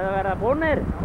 Er það?